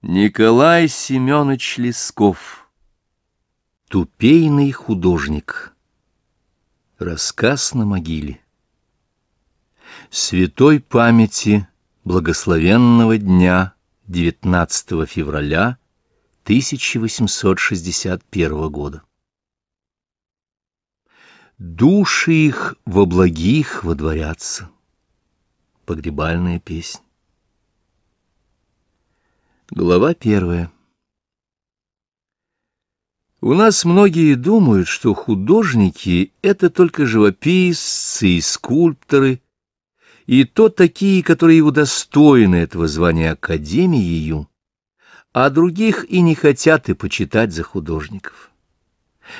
Николай Семенович Лесков Тупейный художник. Рассказ на могиле. Святой памяти благословенного дня 19 февраля 1861 года. Души их во благих водворятся. Погребальная песня Глава первая У нас многие думают, что художники — это только живописцы и скульпторы, и то такие, которые удостоены этого звания Академией, а других и не хотят и почитать за художников.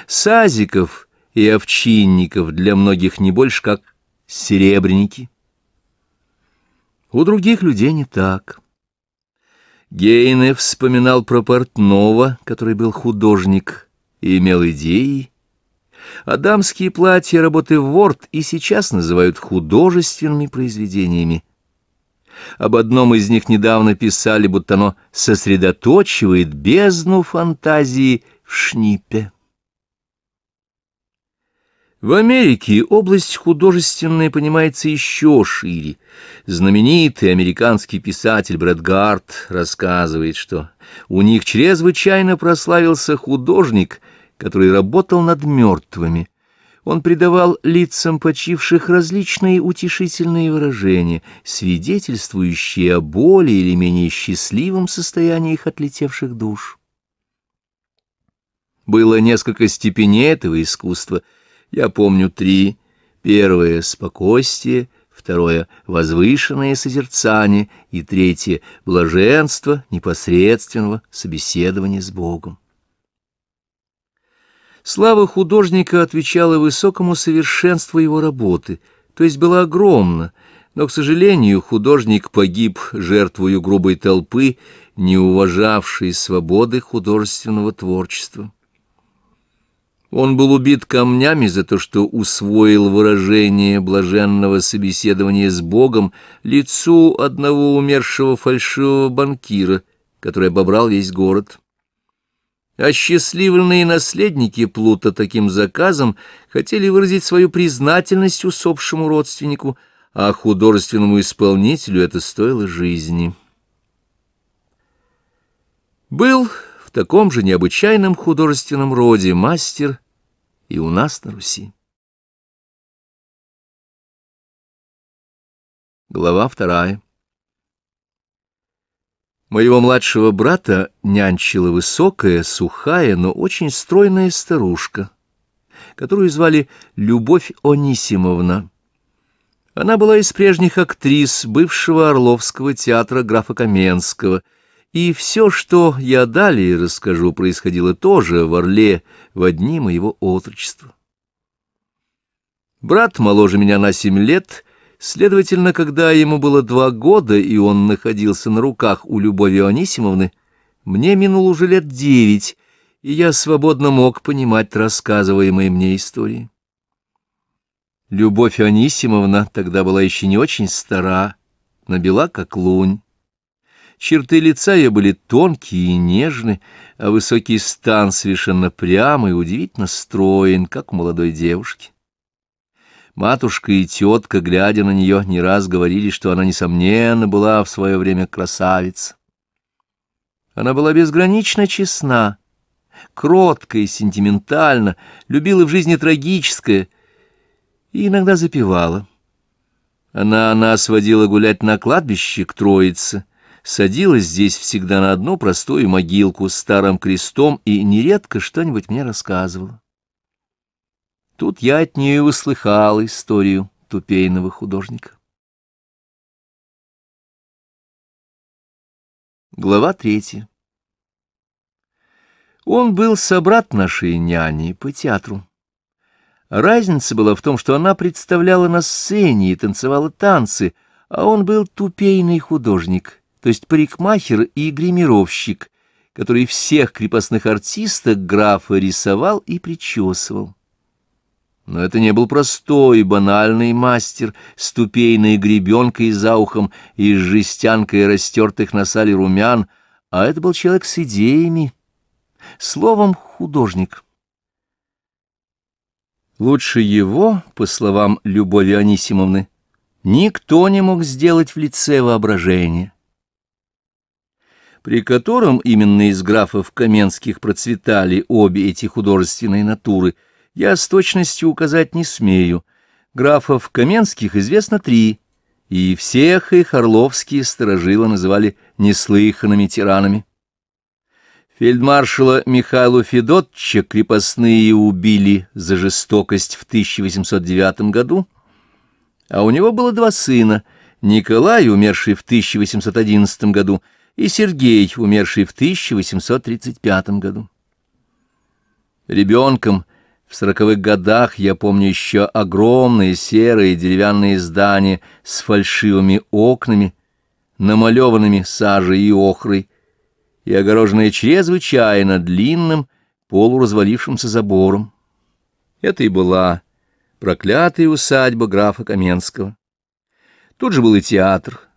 Сазиков и овчинников для многих не больше как серебряники. У других людей не так. Гейне вспоминал про портного, который был художник и имел идеи. А дамские платья работы Ворд и сейчас называют художественными произведениями. Об одном из них недавно писали, будто оно сосредоточивает бездну фантазии в шнипе. В Америке область художественная понимается еще шире. Знаменитый американский писатель Брэд Гарт рассказывает, что у них чрезвычайно прославился художник, который работал над мертвыми. Он придавал лицам почивших различные утешительные выражения, свидетельствующие о более или менее счастливом состоянии их отлетевших душ. Было несколько степеней этого искусства — я помню три. Первое — спокойствие, второе — возвышенное созерцание и третье — блаженство непосредственного собеседования с Богом. Слава художника отвечала высокому совершенству его работы, то есть была огромна, но, к сожалению, художник погиб жертвою грубой толпы, не уважавшей свободы художественного творчества. Он был убит камнями за то, что усвоил выражение блаженного собеседования с Богом лицу одного умершего фальшивого банкира, который обобрал весь город. Осчастливленные наследники Плута таким заказом хотели выразить свою признательность усопшему родственнику, а художественному исполнителю это стоило жизни. Был в таком же необычайном художественном роде мастер и у нас на Руси. Глава вторая. Моего младшего брата нянчила высокая, сухая, но очень стройная старушка, которую звали Любовь Онисимовна. Она была из прежних актрис бывшего Орловского театра графа Каменского — и все, что я далее расскажу, происходило тоже в Орле в дни моего отрочества. Брат моложе меня на семь лет, следовательно, когда ему было два года, и он находился на руках у Любови Анисимовны, мне минуло уже лет девять, и я свободно мог понимать рассказываемые мне истории. Любовь Анисимовна тогда была еще не очень стара, но бела как лунь. Черты лица ее были тонкие и нежны, а высокий стан совершенно прямый и удивительно строен, как у молодой девушки. Матушка и тетка, глядя на нее, не раз говорили, что она, несомненно, была в свое время красавица. Она была безгранично честна, кротко и сентиментальна, любила в жизни трагическое и иногда запевала. Она нас водила гулять на кладбище к Троице, садилась здесь всегда на одну простую могилку с старым крестом и нередко что-нибудь мне рассказывала. Тут я от нее услыхал историю тупейного художника. Глава третья. Он был собрат нашей няни по театру. Разница была в том, что она представляла на сцене и танцевала танцы, а он был тупейный художник, то есть парикмахер и гримировщик, который всех крепостных артисток графа рисовал и причесывал. Но это не был простой банальный мастер с тупейной гребенкой за ухом и с жестянкой растертых на сале румян, а это был человек с идеями, словом, художник. Лучше его, по словам Любови Анисимовны, никто не мог сделать в лице воображения, при котором именно из графов Каменских процветали обе эти художественные натуры, я с точностью указать не смею. Графов Каменских известно три, и всех их орловские сторожилы называли неслыханными тиранами. Фельдмаршала Михаила Федотча крепостные убили за жестокость в 1809 году, а у него было два сына — Николай, умерший в 1811 году, и Сергей, умерший в 1835 году. Ребенком в сороковых годах я помню еще огромные серые деревянные здания с фальшивыми окнами, намалеванными сажей и охрой, и огороженные чрезвычайно длинным, полуразвалившимся забором. Это и была проклятая усадьба графа Каменского. Тут же был и театр.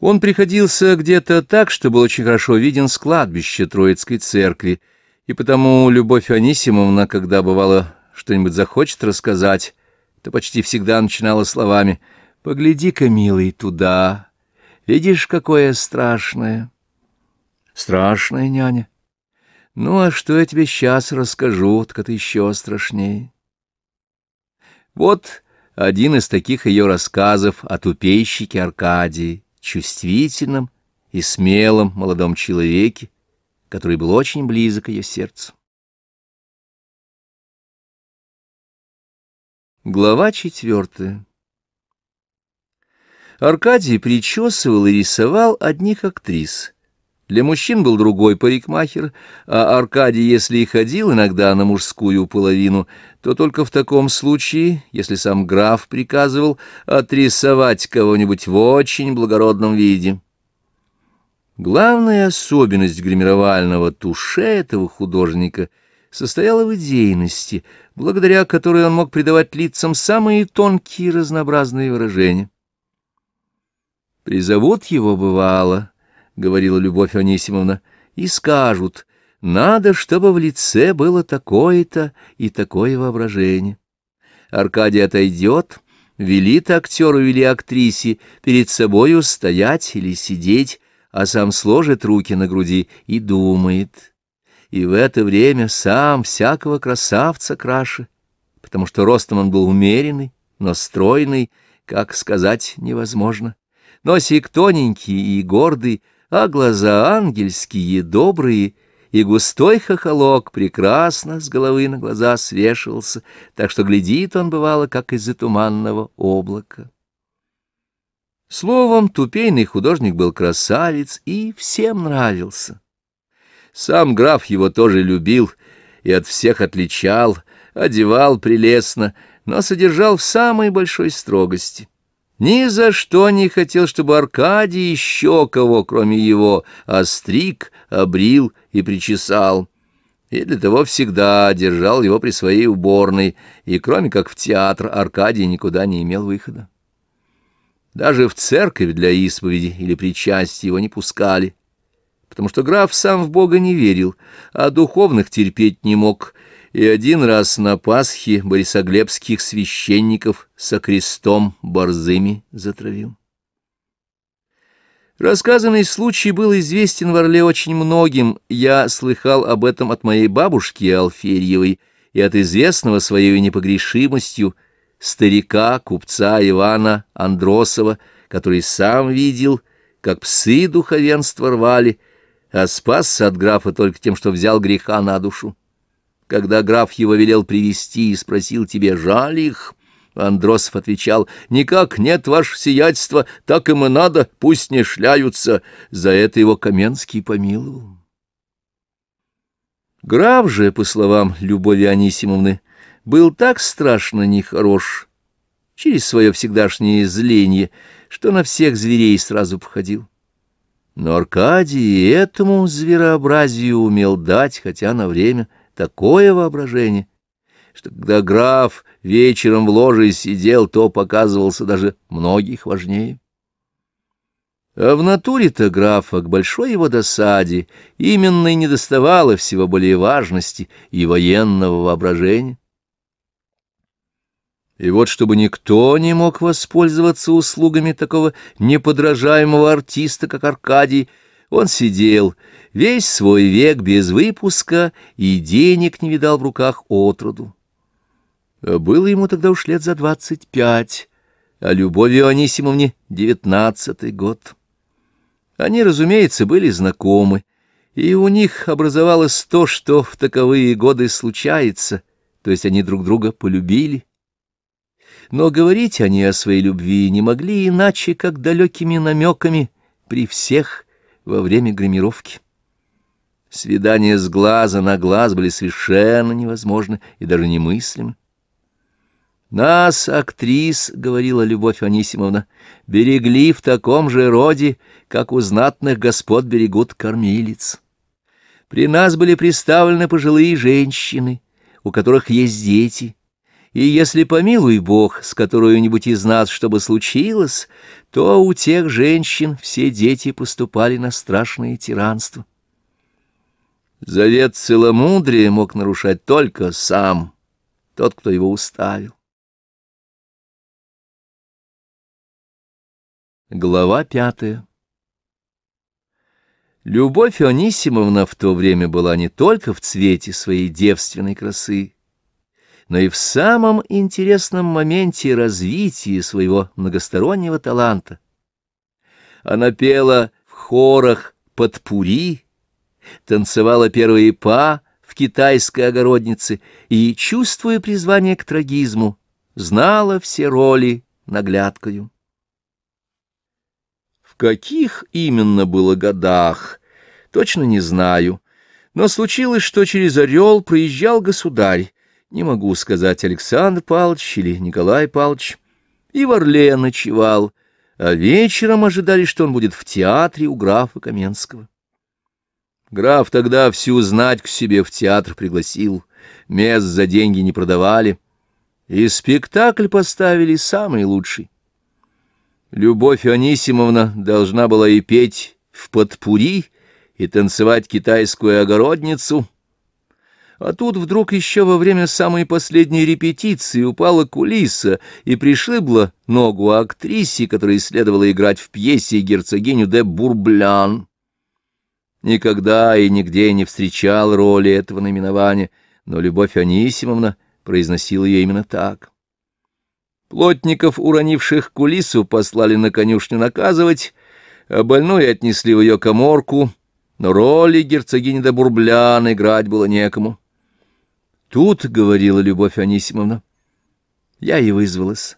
Он приходился где-то так, что был очень хорошо виден с кладбища Троицкой церкви, и потому Любовь Анисимовна, когда бывало что-нибудь захочет рассказать, то почти всегда начинала словами «Погляди-ка, милый, туда, видишь, какое страшное». «Страшное, няня». «Ну, а что я тебе сейчас расскажу, так это еще страшнее». Вот один из таких ее рассказов о тупейщике Аркадии, чувствительном и смелом молодом человеке, который был очень близок ее сердцу. Глава четвертая Аркадий причесывал и рисовал одних актрис — для мужчин был другой парикмахер, а Аркадий, если и ходил иногда на мужскую половину, то только в таком случае, если сам граф приказывал отрисовать кого-нибудь в очень благородном виде. Главная особенность гримировального туше этого художника состояла в идейности, благодаря которой он мог придавать лицам самые тонкие разнообразные выражения. Призовут его, бывало, — говорила Любовь Анисимовна, — и скажут, надо, чтобы в лице было такое-то и такое воображение. Аркадий отойдет, велит актеру или актрисе перед собою стоять или сидеть, а сам сложит руки на груди и думает. И в это время сам всякого красавца краше, потому что ростом он был умеренный, но стройный, как сказать невозможно. Носик тоненький и гордый, а глаза ангельские, добрые, и густой хохолок прекрасно с головы на глаза свешивался, так что глядит он, бывало, как из-за туманного облака. Словом, тупейный художник был красавец и всем нравился. Сам граф его тоже любил и от всех отличал, одевал прелестно, но содержал в самой большой строгости. Ни за что не хотел, чтобы Аркадий еще кого, кроме его, остриг, обрил и причесал. И для того всегда держал его при своей уборной, и кроме как в театр Аркадий никуда не имел выхода. Даже в церковь для исповеди или причастия его не пускали, потому что граф сам в Бога не верил, а духовных терпеть не мог, и один раз на Пасхе борисоглебских священников со крестом борзыми затравил. Рассказанный случай был известен в Орле очень многим, я слыхал об этом от моей бабушки Алферьевой и от известного своей непогрешимостью старика, купца Ивана Андросова, который сам видел, как псы духовенства рвали, а спасся от графа только тем, что взял греха на душу. Когда граф его велел привести и спросил тебе, жаль их, Андросов отвечал, «Никак нет, ваше сиятельство, так им и надо, пусть не шляются». За это его Каменский помиловал. Граф же, по словам Любови Анисимовны, был так страшно нехорош, через свое всегдашнее зление, что на всех зверей сразу походил. Но Аркадий этому зверообразию умел дать, хотя на время — такое воображение, что когда граф вечером в ложе сидел, то показывался даже многих важнее. А в натуре-то графа, к большой его досаде, именно и недоставало всего более важности и военного воображения. И вот чтобы никто не мог воспользоваться услугами такого неподражаемого артиста, как Аркадий, он сидел весь свой век без выпуска и денег не видал в руках отроду. А было ему тогда уж лет за двадцать пять, а Любовью Анисимовне девятнадцатый год. Они, разумеется, были знакомы, и у них образовалось то, что в таковые годы случается, то есть они друг друга полюбили. Но говорить они о своей любви не могли иначе, как далекими намеками при всех во время гримировки. Свидания с глаза на глаз были совершенно невозможны и даже немыслимы. Нас, актрис, — говорила Любовь Анисимовна, — берегли в таком же роде, как у знатных господ берегут кормилиц. При нас были представлены пожилые женщины, у которых есть дети, и если, помилуй Бог, с которой-нибудь из нас что бы случилось, то у тех женщин все дети поступали на страшное тиранство. Завет целомудрия мог нарушать только сам, тот, кто его уставил. Глава пятая Любовь Анисимовна в то время была не только в цвете своей девственной красы, но и в самом интересном моменте развития своего многостороннего таланта. Она пела в хорах под пури, танцевала первые па в китайской огороднице и, чувствуя призвание к трагизму, знала все роли наглядкою каких именно было годах, точно не знаю, но случилось, что через Орел проезжал государь, не могу сказать Александр Павлович или Николай Павлович, и в Орле ночевал, а вечером ожидали, что он будет в театре у графа Каменского. Граф тогда всю знать к себе в театр пригласил, мест за деньги не продавали, и спектакль поставили самый лучший. Любовь Анисимовна должна была и петь в подпури, и танцевать китайскую огородницу. А тут вдруг еще во время самой последней репетиции упала кулиса и пришибла ногу актрисе, которая следовала играть в пьесе герцогиню де Бурблян. Никогда и нигде не встречал роли этого наименования, но Любовь Анисимовна произносила ее именно так. Плотников, уронивших кулису, послали на конюшню наказывать, а больную отнесли в ее коморку, но роли герцогини де Бурблян играть было некому. Тут, — говорила Любовь Анисимовна, — я и вызвалась,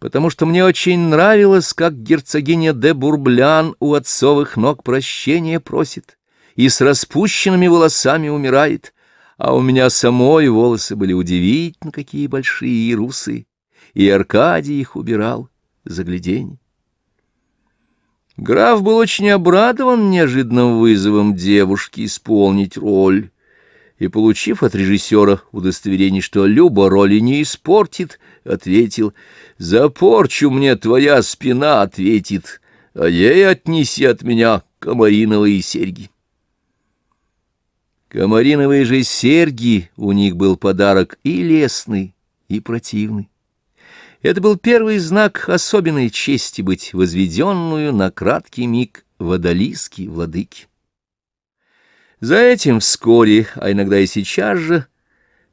потому что мне очень нравилось, как герцогиня де Бурблян у отцовых ног прощения просит и с распущенными волосами умирает, а у меня самой волосы были удивительно какие большие и русые и Аркадий их убирал за гляденье. Граф был очень обрадован неожиданным вызовом девушки исполнить роль, и, получив от режиссера удостоверение, что Люба роли не испортит, ответил, «За порчу мне твоя спина ответит, а ей отнеси от меня комариновые серьги». Комариновые же серьги у них был подарок и лесный, и противный. Это был первый знак особенной чести быть возведенную на краткий миг водолийские владыки. За этим вскоре, а иногда и сейчас же,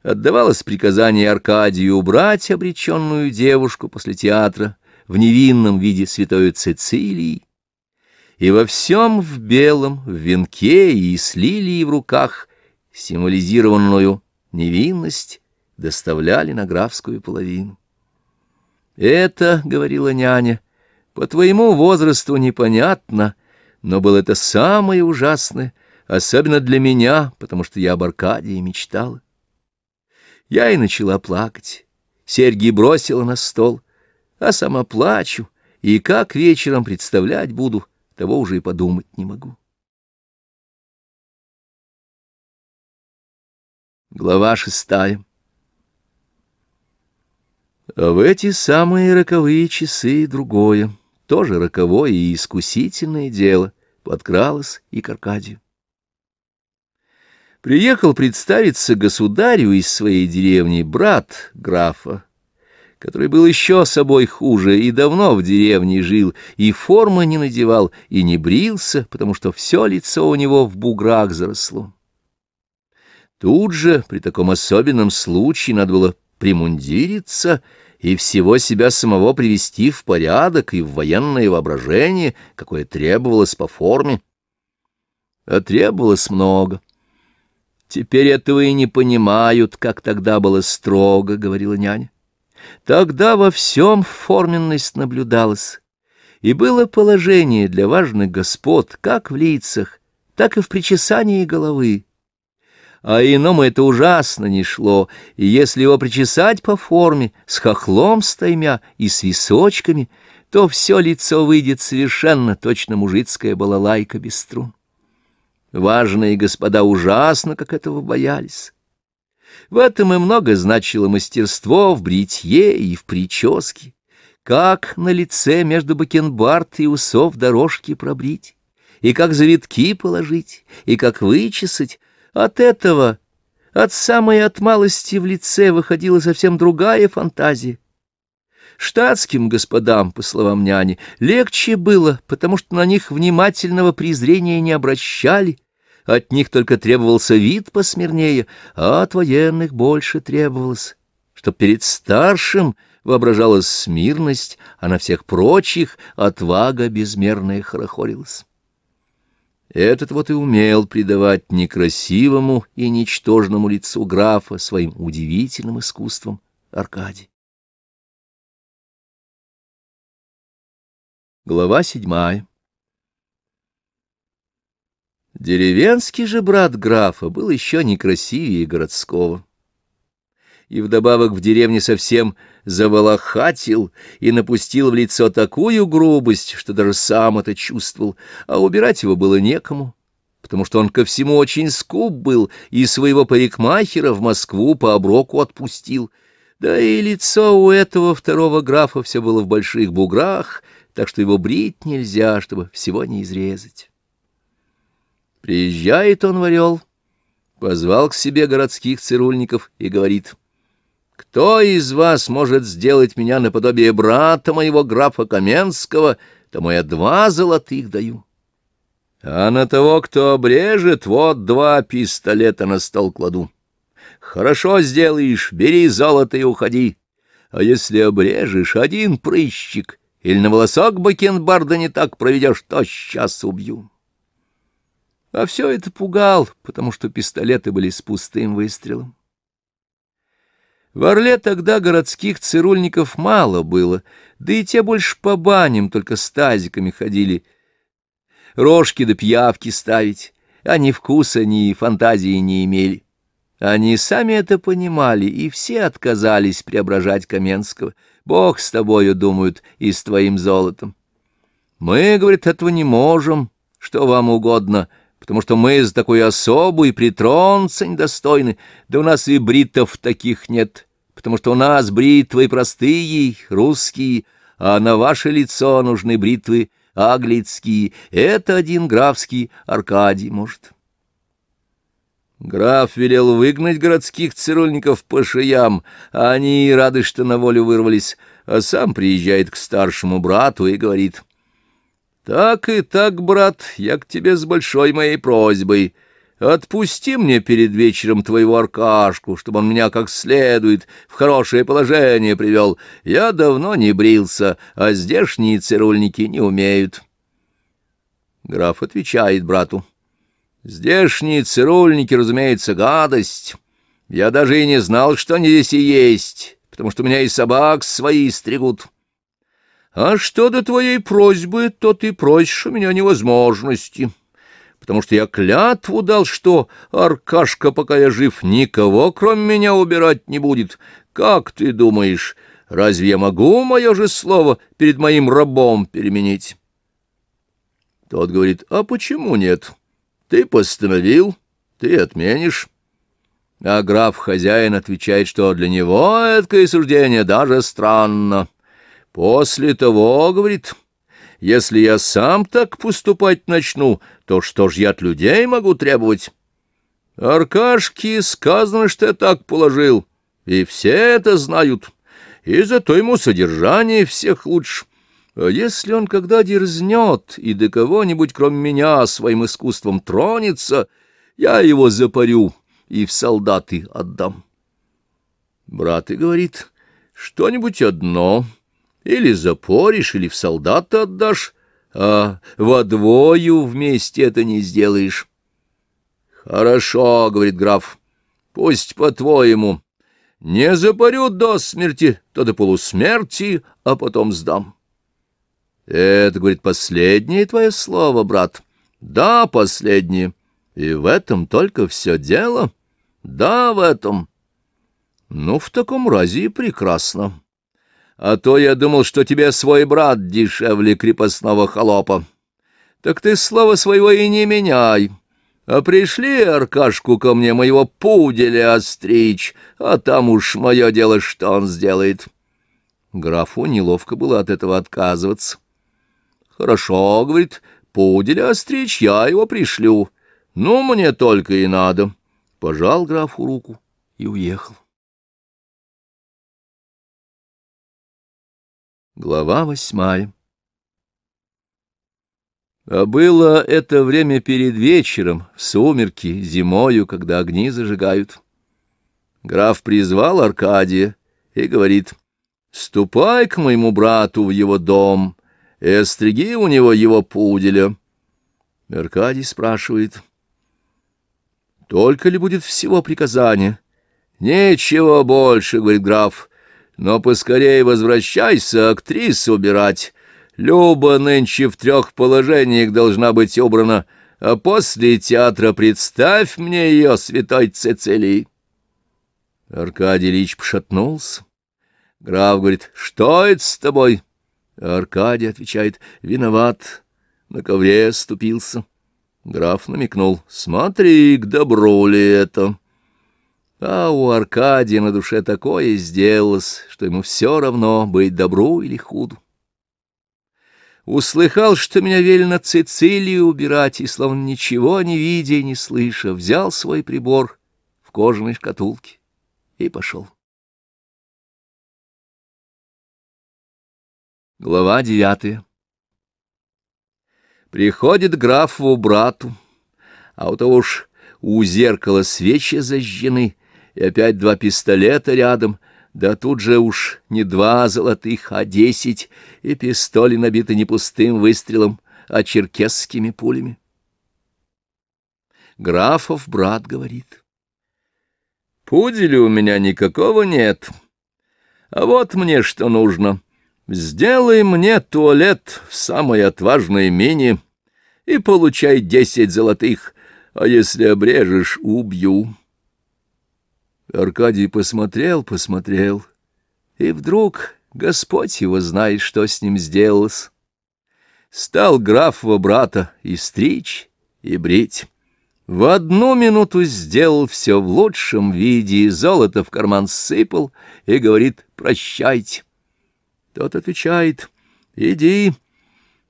отдавалось приказание Аркадию убрать обреченную девушку после театра в невинном виде святой Цицилии, и во всем в белом, в венке и с лилией в руках символизированную невинность доставляли на графскую половину. «Это, — говорила няня, — по твоему возрасту непонятно, но было это самое ужасное, особенно для меня, потому что я об Аркадии мечтала. Я и начала плакать, серьги бросила на стол, а сама плачу, и как вечером представлять буду, того уже и подумать не могу». Глава шестая а в эти самые роковые часы другое, тоже роковое и искусительное дело подкралось и к Аркадию. Приехал представиться государю из своей деревни брат графа, который был еще собой хуже и давно в деревне жил, и формы не надевал, и не брился, потому что все лицо у него в буграх заросло. Тут же, при таком особенном случае, надо было примундириться и всего себя самого привести в порядок и в военное воображение, какое требовалось по форме. А требовалось много. Теперь этого и не понимают, как тогда было строго, — говорила няня. Тогда во всем форменность наблюдалась, и было положение для важных господ как в лицах, так и в причесании головы а иному это ужасно не шло, и если его причесать по форме, с хохлом стаймя и с височками, то все лицо выйдет совершенно точно мужицкая балалайка без струн. Важные господа ужасно, как этого боялись. В этом и много значило мастерство в бритье и в прическе, как на лице между бакенбард и усов дорожки пробрить, и как завитки положить, и как вычесать, от этого, от самой отмалости в лице выходила совсем другая фантазия. Штатским господам, по словам няни, легче было, потому что на них внимательного презрения не обращали, от них только требовался вид посмирнее, а от военных больше требовалось, чтоб перед старшим воображалась смирность, а на всех прочих отвага безмерная хорохорилась. Этот вот и умел придавать некрасивому и ничтожному лицу графа своим удивительным искусством Аркадий. Глава седьмая Деревенский же брат графа был еще некрасивее городского и вдобавок в деревне совсем заволохатил и напустил в лицо такую грубость, что даже сам это чувствовал, а убирать его было некому, потому что он ко всему очень скуп был и своего парикмахера в Москву по оброку отпустил. Да и лицо у этого второго графа все было в больших буграх, так что его брить нельзя, чтобы всего не изрезать. Приезжает он в Орел, позвал к себе городских цирульников и говорит — кто из вас может сделать меня наподобие брата моего графа Каменского, тому я два золотых даю. А на того, кто обрежет, вот два пистолета на стол кладу. Хорошо сделаешь, бери золото и уходи. А если обрежешь один прыщик или на волосок бакенбарда не так проведешь, то сейчас убью. А все это пугал, потому что пистолеты были с пустым выстрелом. В Орле тогда городских цирульников мало было, да и те больше по баням только с тазиками ходили. Рожки да пьявки ставить, они вкуса ни фантазии не имели. Они сами это понимали, и все отказались преображать Каменского. Бог с тобою, думают, и с твоим золотом. Мы, говорит, этого не можем, что вам угодно — потому что мы за такую особу и притронца недостойны, да у нас и бритов таких нет, потому что у нас бритвы простые, русские, а на ваше лицо нужны бритвы аглицкие, это один графский Аркадий может. Граф велел выгнать городских цирульников по шеям, а они рады, что на волю вырвались, а сам приезжает к старшему брату и говорит — так и так, брат, я к тебе с большой моей просьбой. Отпусти мне перед вечером твоего Аркашку, чтобы он меня как следует в хорошее положение привел. Я давно не брился, а здешние цирульники не умеют. Граф отвечает брату. Здешние цирульники, разумеется, гадость. Я даже и не знал, что они здесь и есть, потому что меня и собак свои стригут. А что до твоей просьбы, то ты просишь у меня невозможности, потому что я клятву дал, что Аркашка, пока я жив, никого, кроме меня, убирать не будет. Как ты думаешь, разве я могу мое же слово перед моим рабом переменить? Тот говорит, а почему нет? Ты постановил, ты отменишь. А граф-хозяин отвечает, что для него это суждение даже странно. После того, говорит, Если я сам так поступать начну, то что ж я от людей могу требовать? Аркашке сказано, что я так положил, и все это знают, и зато ему содержание всех лучше. А если он когда дерзнет и до кого-нибудь, кроме меня, своим искусством тронется, я его запарю и в солдаты отдам. Брат и говорит, что-нибудь одно, или запоришь, или в солдаты отдашь, а водвою вместе это не сделаешь. Хорошо, — говорит граф, — пусть по-твоему. Не запорю до смерти, то до полусмерти, а потом сдам. Это, говорит, последнее твое слово, брат. Да, последнее. И в этом только все дело. Да, в этом. Ну, в таком разе и прекрасно. А то я думал, что тебе свой брат дешевле крепостного холопа. Так ты слова своего и не меняй. А пришли Аркашку ко мне моего пуделя остричь, а там уж мое дело, что он сделает. Графу неловко было от этого отказываться. «Хорошо, — говорит, — пуделя остричь, я его пришлю. Ну, мне только и надо». Пожал графу руку и уехал. Глава восьмая А было это время перед вечером, в сумерки, зимою, когда огни зажигают. Граф призвал Аркадия и говорит, «Ступай к моему брату в его дом» и остриги у него его пуделя. Аркадий спрашивает, «Только ли будет всего приказания?» «Ничего больше», — говорит граф, «но поскорее возвращайся актрису убирать. Люба нынче в трех положениях должна быть убрана, а после театра представь мне ее, святой Цицилии». Аркадий Ильич пошатнулся. Граф говорит, «Что это с тобой?» Аркадий отвечает, виноват, на ковре ступился. Граф намекнул, смотри, к добру ли это. А у Аркадия на душе такое сделалось, что ему все равно быть добру или худу. Услыхал, что меня велено Цицилию убирать, и, словно ничего не видя и не слыша, взял свой прибор в кожаной шкатулке и пошел. Глава девятая. Приходит графу брату, а у того уж у зеркала свечи зажжены, и опять два пистолета рядом, да тут же уж не два золотых, а десять, и пистоли набиты не пустым выстрелом, а черкесскими пулями. Графов брат говорит, «Пуделя у меня никакого нет, а вот мне что нужно». Сделай мне туалет в самой отважной мини и получай десять золотых, а если обрежешь, убью. Аркадий посмотрел, посмотрел, и вдруг Господь его знает, что с ним сделалось. Стал графова брата и стричь, и брить. В одну минуту сделал все в лучшем виде, золото в карман сыпал и говорит «прощайте». Тот отвечает, «Иди,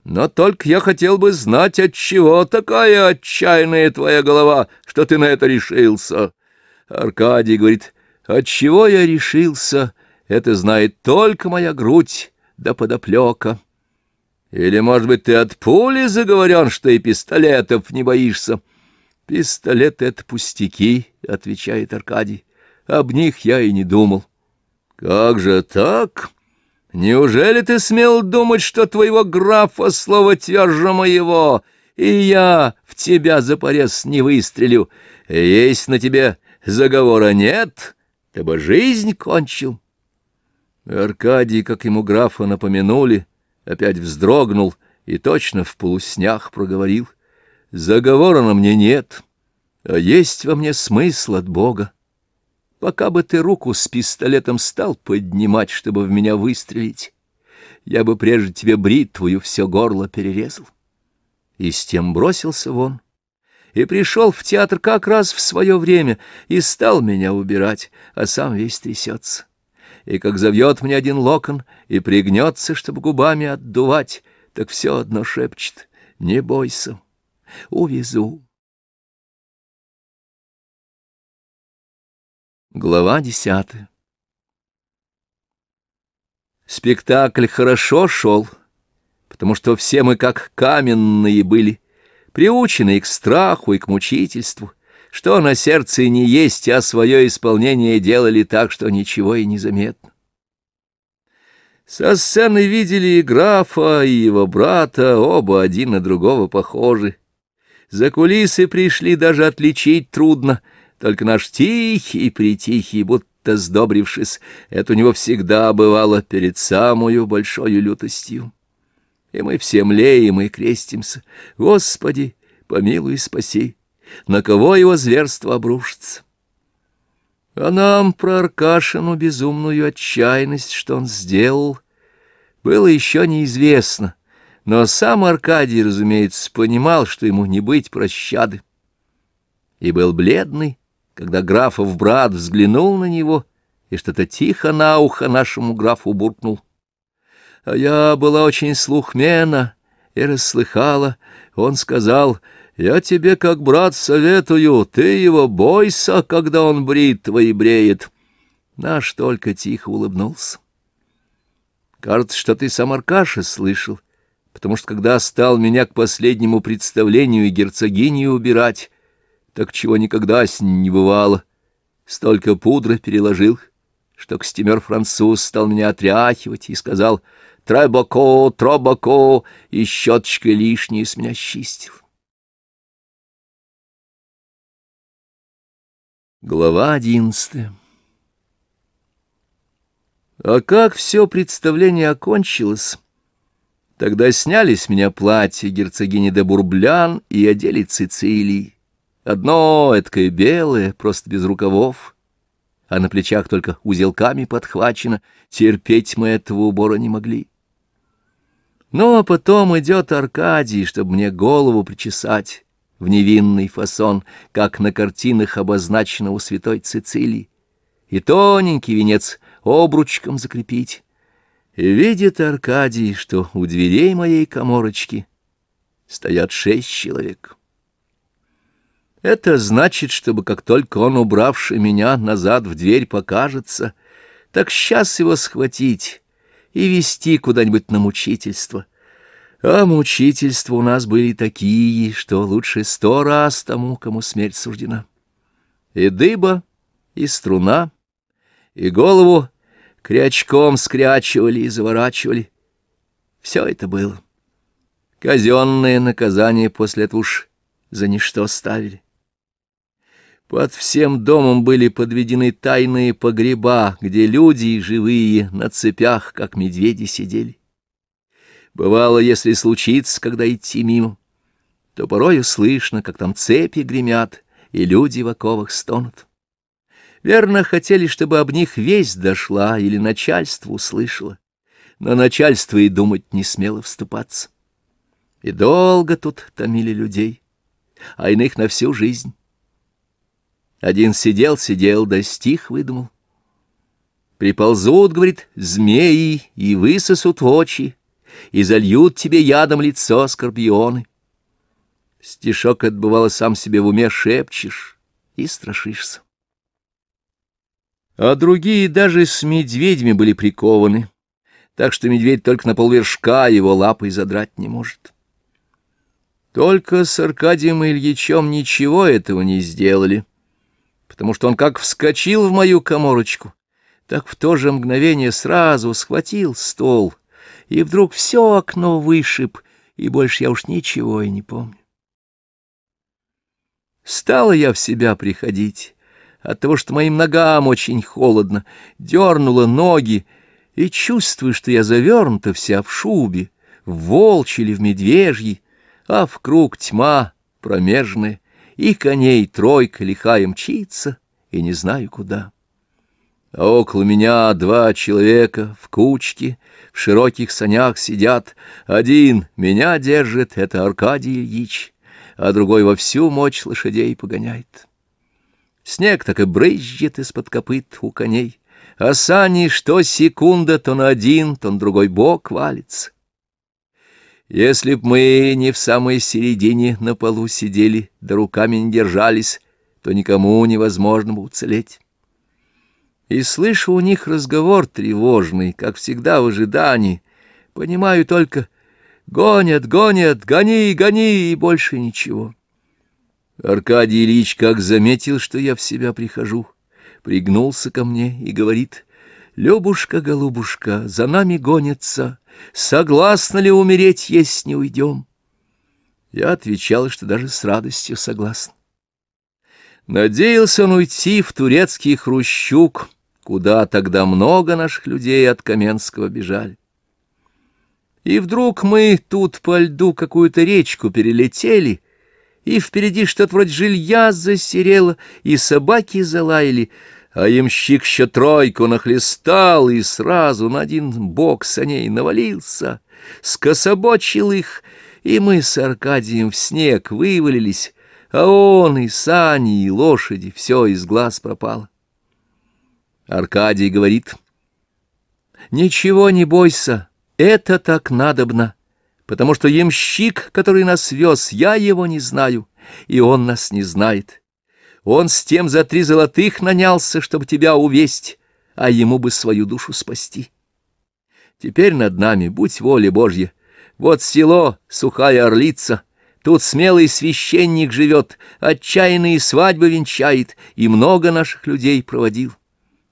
но только я хотел бы знать, от чего такая отчаянная твоя голова, что ты на это решился». Аркадий говорит, «От чего я решился, это знает только моя грудь да подоплека». Или, может быть, ты от пули заговорен, что и пистолетов не боишься? Пистолет — это пустяки, — отвечает Аркадий. Об них я и не думал. Как же так? Неужели ты смел думать, что твоего графа слово тверже моего, и я в тебя за порез не выстрелю? Есть на тебе заговора нет, ты бы жизнь кончил. Аркадий, как ему графа напомянули, опять вздрогнул и точно в полуснях проговорил. Заговора на мне нет, а есть во мне смысл от Бога. Пока бы ты руку с пистолетом стал поднимать, чтобы в меня выстрелить, я бы прежде тебе бритвою все горло перерезал. И с тем бросился вон, и пришел в театр как раз в свое время, и стал меня убирать, а сам весь трясется. И как завьет мне один локон и пригнется, чтобы губами отдувать, так все одно шепчет «Не бойся, увезу». Глава десятая Спектакль хорошо шел, потому что все мы как каменные были, приученные к страху и к мучительству, что на сердце не есть, а свое исполнение делали так, что ничего и не заметно. Со сцены видели и графа, и его брата, оба один на другого похожи. За кулисы пришли даже отличить трудно, только наш тихий, притихий, будто сдобрившись, это у него всегда бывало перед самую большой лютостью. И мы все млеем и крестимся. Господи, помилуй, спаси! На кого его зверство обрушится? А нам про Аркашину безумную отчаянность, что он сделал, было еще неизвестно. Но сам Аркадий, разумеется, понимал, что ему не быть прощады. И был бледный, когда графов брат взглянул на него и что-то тихо на ухо нашему графу буркнул. А я была очень слухмена и расслыхала. Он сказал, «Я тебе, как брат, советую, ты его бойся, когда он бритва и бреет». Наш только тихо улыбнулся. Кажется, что ты сам Аркаша слышал, потому что когда стал меня к последнему представлению и герцогиню убирать, так чего никогда с ним не бывало. Столько пудры переложил, что костемер француз стал меня отряхивать и сказал «Требако, тробако» и щеточкой лишнее с меня чистил. Глава одиннадцатая А как все представление окончилось? Тогда сняли с меня платье герцогини де Бурблян и одели Цицилии. Одно эткое белое, просто без рукавов, а на плечах только узелками подхвачено. Терпеть мы этого убора не могли. Ну, а потом идет Аркадий, чтобы мне голову причесать в невинный фасон, как на картинах обозначено у святой Цицилии, и тоненький венец обручком закрепить. И видит Аркадий, что у дверей моей коморочки стоят шесть человек. Это значит, чтобы как только он, убравший меня назад в дверь, покажется, так сейчас его схватить и вести куда-нибудь на мучительство. А мучительства у нас были такие, что лучше сто раз тому, кому смерть суждена. И дыба, и струна, и голову крячком скрячивали и заворачивали. Все это было. Казенное наказание после этого уж за ничто ставили. Под всем домом были подведены тайные погреба, где люди живые на цепях, как медведи, сидели. Бывало, если случится, когда идти мимо, то порою слышно, как там цепи гремят, и люди в оковах стонут. Верно, хотели, чтобы об них весть дошла или начальство услышало, но начальство и думать не смело вступаться. И долго тут томили людей, а иных на всю жизнь. Один сидел-сидел, да стих выдумал. Приползут, говорит, змеи и высосут очи, и зальют тебе ядом лицо скорпионы. Стишок отбывало сам себе в уме шепчешь и страшишься. А другие даже с медведями были прикованы, так что медведь только на полвершка его лапой задрать не может. Только с Аркадием Ильичем ничего этого не сделали потому что он как вскочил в мою коморочку, так в то же мгновение сразу схватил стол, и вдруг все окно вышиб, и больше я уж ничего и не помню. Стала я в себя приходить от того, что моим ногам очень холодно, дернула ноги, и чувствую, что я завернута вся в шубе, в волчьей или в медвежьей, а в круг тьма промежная, и коней тройка лихая мчится, и не знаю куда. А около меня два человека в кучке, в широких санях сидят. Один меня держит, это Аркадий Ильич, а другой во всю мощь лошадей погоняет. Снег так и брызжет из-под копыт у коней, а сани что секунда то на один, то на другой бок валится. Если б мы не в самой середине на полу сидели, да руками не держались, то никому невозможно бы уцелеть. И слышу у них разговор тревожный, как всегда в ожидании. Понимаю только «гонят, гонят, гони, гони» и больше ничего. Аркадий Ильич как заметил, что я в себя прихожу, пригнулся ко мне и говорит «Любушка, голубушка, за нами гонятся, согласна ли умереть, если не уйдем?» Я отвечал, что даже с радостью согласен. Надеялся он уйти в турецкий хрущук, куда тогда много наших людей от Каменского бежали. И вдруг мы тут по льду какую-то речку перелетели, и впереди что-то вроде жилья засерело, и собаки залаяли, а ямщик еще тройку нахлестал и сразу на один бок саней навалился, скособочил их, и мы с Аркадием в снег вывалились, а он и сани, и лошади, все из глаз пропало. Аркадий говорит, «Ничего не бойся, это так надобно, потому что ямщик, который нас вез, я его не знаю, и он нас не знает. Он с тем за три золотых нанялся, чтобы тебя увесть, а ему бы свою душу спасти. Теперь над нами, будь воля Божья, вот село, сухая орлица — Тут смелый священник живет, отчаянные свадьбы венчает, и много наших людей проводил.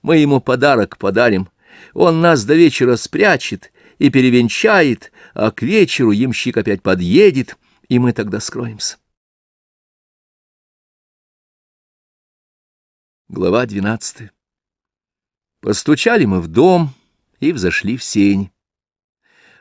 Мы ему подарок подарим. Он нас до вечера спрячет и перевенчает, а к вечеру ямщик опять подъедет, и мы тогда скроемся. Глава двенадцатая. Постучали мы в дом и взошли в сень.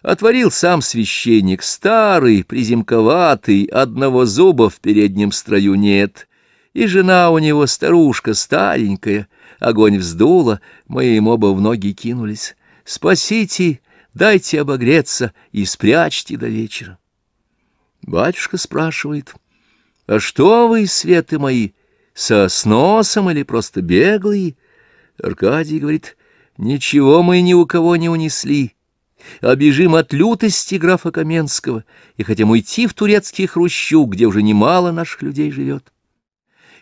Отворил сам священник, старый, приземковатый, одного зуба в переднем строю нет, и жена у него старушка старенькая, огонь вздула, мы им оба в ноги кинулись. «Спасите, дайте обогреться и спрячьте до вечера». Батюшка спрашивает, «А что вы, светы мои, со сносом или просто беглые?» Аркадий говорит, «Ничего мы ни у кого не унесли» обежим от лютости графа Каменского и хотим уйти в турецкий хрущук, где уже немало наших людей живет.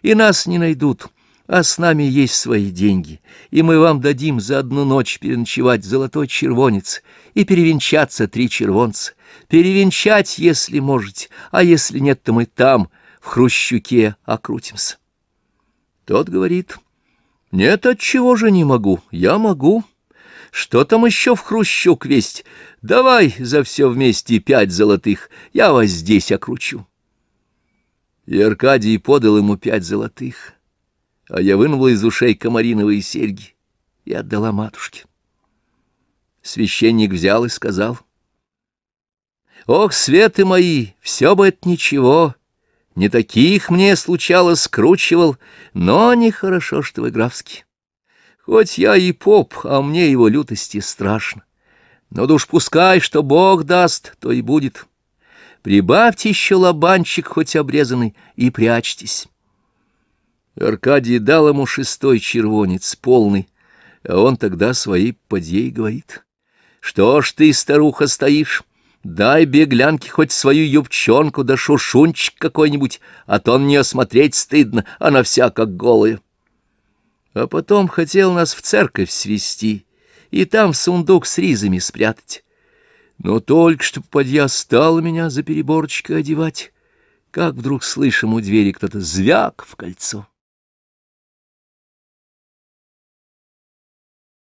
И нас не найдут, а с нами есть свои деньги, и мы вам дадим за одну ночь переночевать золотой червонец и перевенчаться три червонца. Перевенчать, если можете, а если нет, то мы там, в хрущуке, окрутимся. Тот говорит, нет, от чего же не могу, я могу. Что там еще в Хрущук весть? Давай за все вместе пять золотых, я вас здесь окручу. И Аркадий подал ему пять золотых, а я вынула из ушей комариновые серьги и отдала матушке. Священник взял и сказал, «Ох, светы мои, все бы это ничего, не таких мне случалось скручивал, но нехорошо, что вы графские. Хоть я и поп, а мне его лютости страшно. Но душ пускай, что Бог даст, то и будет. Прибавьте еще лобанчик хоть обрезанный и прячьтесь. Аркадий дал ему шестой червонец, полный, а он тогда своей подьей говорит. Что ж ты, старуха, стоишь? Дай беглянке хоть свою юбчонку да шушунчик какой-нибудь, а то он не осмотреть стыдно, она вся как голая а потом хотел нас в церковь свести и там сундук с ризами спрятать. Но только что подья стал меня за переборочкой одевать, как вдруг слышим у двери кто-то звяк в кольцо.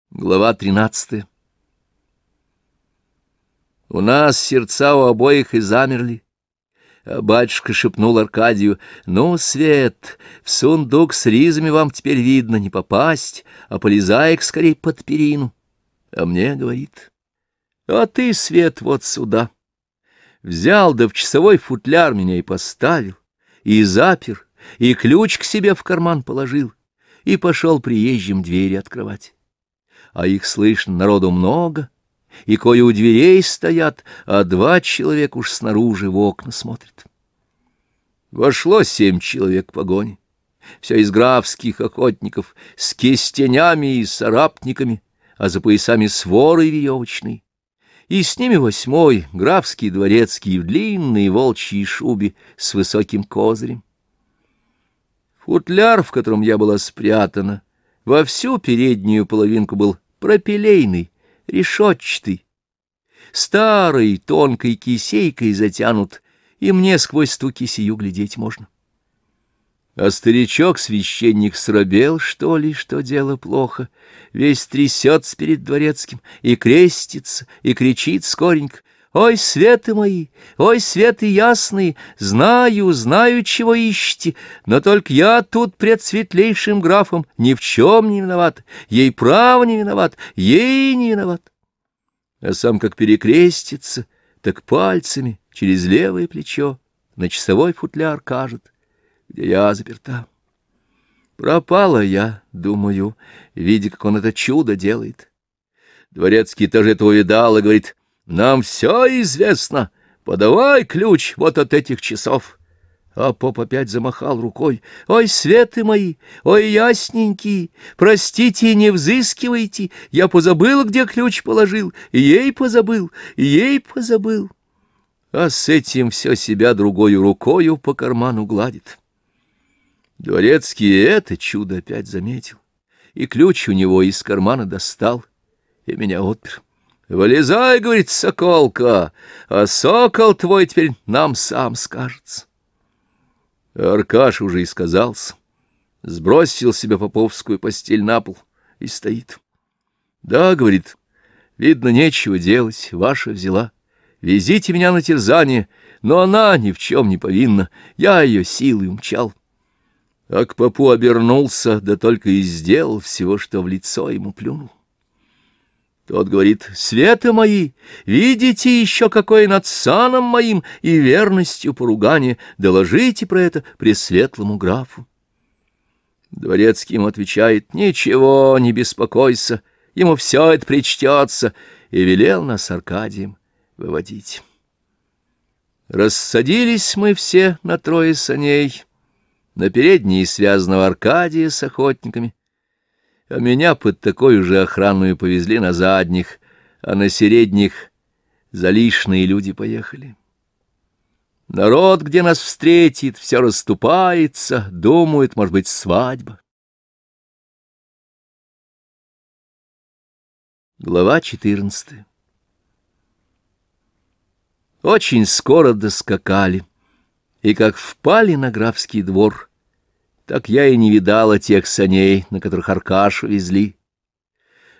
Глава тринадцатая У нас сердца у обоих и замерли. А батюшка шепнул Аркадию, «Ну, Свет, в сундук с ризами вам теперь видно не попасть, а полезай-ка скорей под перину». А мне говорит, «А ты, Свет, вот сюда». Взял да в часовой футляр меня и поставил, и запер, и ключ к себе в карман положил, и пошел приезжим двери открывать. А их слышно народу много — и кое у дверей стоят, а два человека уж снаружи в окна смотрят. Вошло семь человек погони, все из графских охотников, с кистенями и сарапниками, а за поясами своры веревочные. и с ними восьмой, графский дворецкий, в длинной волчьей шубе с высоким козырем. Футляр, в котором я была спрятана, во всю переднюю половинку был пропилейный, решетчатый, старой тонкой кисейкой затянут, и мне сквозь ту кисею глядеть можно. А старичок-священник срабел, что ли, что дело плохо, весь трясется перед дворецким, и крестится, и кричит скоренько, «Ой, светы мои, ой, светы ясные, знаю, знаю, чего ищете, но только я тут пред светлейшим графом ни в чем не виноват, ей право не виноват, ей не виноват». А сам как перекрестится, так пальцами через левое плечо на часовой футляр кажет — где я заперта. Пропала я, думаю, видя, как он это чудо делает. Дворецкий тоже это увидал и говорит, нам все известно, подавай ключ вот от этих часов. А поп опять замахал рукой. «Ой, светы мои! Ой, ясненькие! Простите, не взыскивайте! Я позабыл, где ключ положил, и ей позабыл, и ей позабыл!» А с этим все себя другою рукою по карману гладит. Дворецкий это чудо опять заметил, и ключ у него из кармана достал, и меня отпер. «Вылезай, — говорит соколка, — а сокол твой теперь нам сам скажется». Аркаш уже и сказался, сбросил себе поповскую постель на пол и стоит. «Да, — говорит, — видно, нечего делать, ваша взяла. Везите меня на терзание, но она ни в чем не повинна, я ее силой умчал». А к попу обернулся, да только и сделал всего, что в лицо ему плюнул. Тот говорит, «Света мои, видите еще какое над саном моим и верностью поругание, доложите про это пресветлому графу». Дворецкий ему отвечает, «Ничего, не беспокойся, ему все это причтется», и велел нас Аркадием выводить. Рассадились мы все на трое саней, на передней связанного Аркадия с охотниками, а меня под такую же охранную повезли на задних, а на середних залишные люди поехали. Народ, где нас встретит, все расступается, думает, может быть, свадьба. Глава четырнадцатая Очень скоро доскакали, и как впали на графский двор — так я и не видала тех саней, на которых Аркашу везли.